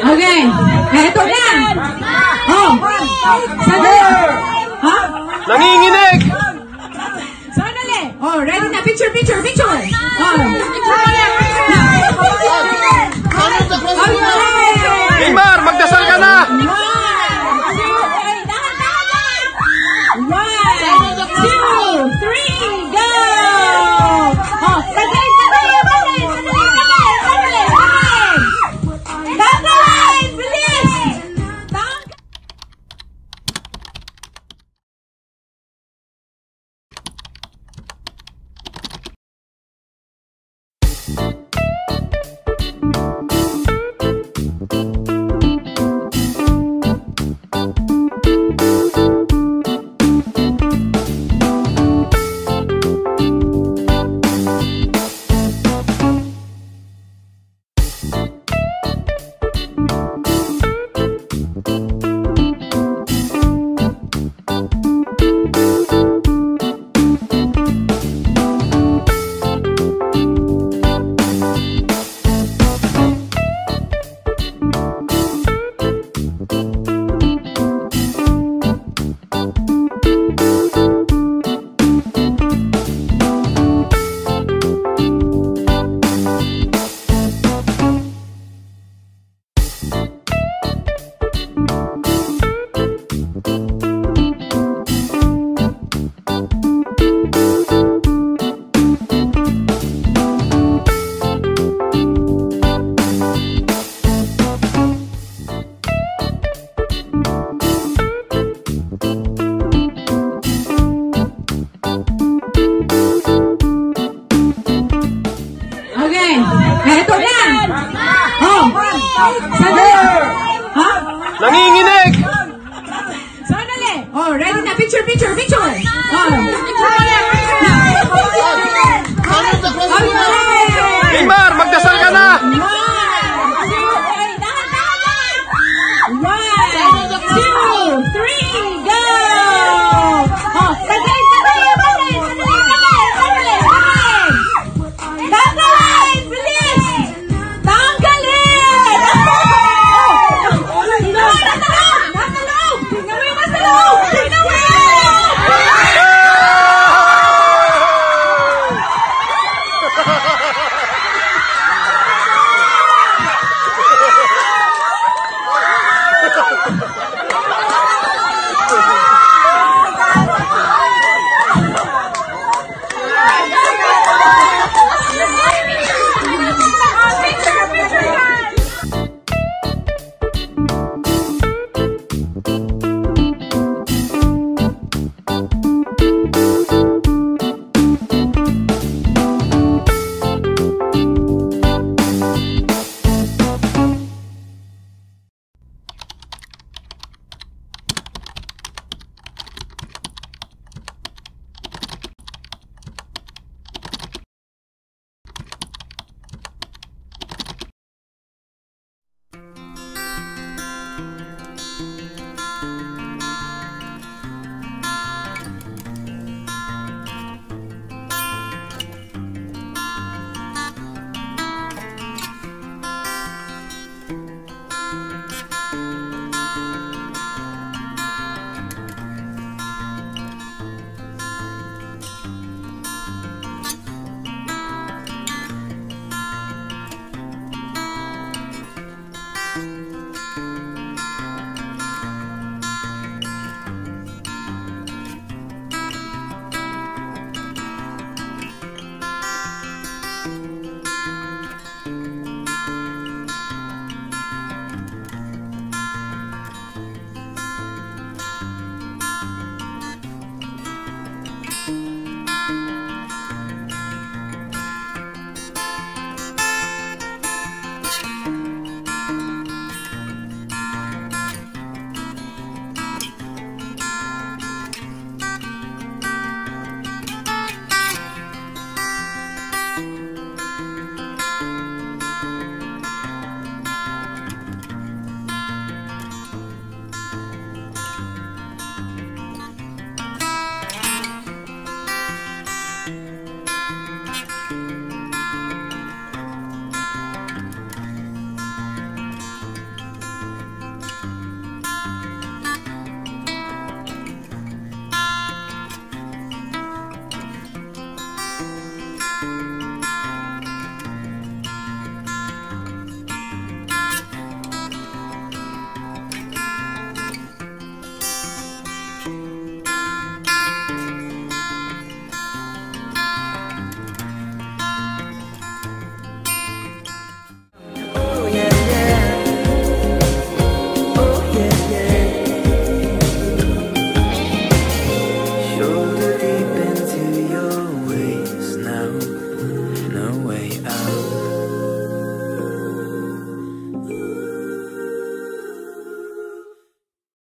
Okay. Eto na. Oh. Sandali. Ha? Nanginginig! Sandali. Oh, ready na. Picture, picture, picture. Oh. Sandali. Ha? Nanginginig! Sandali. Oh, ready na. Picture, picture, picture. Oh. Imar, magdasal ka na!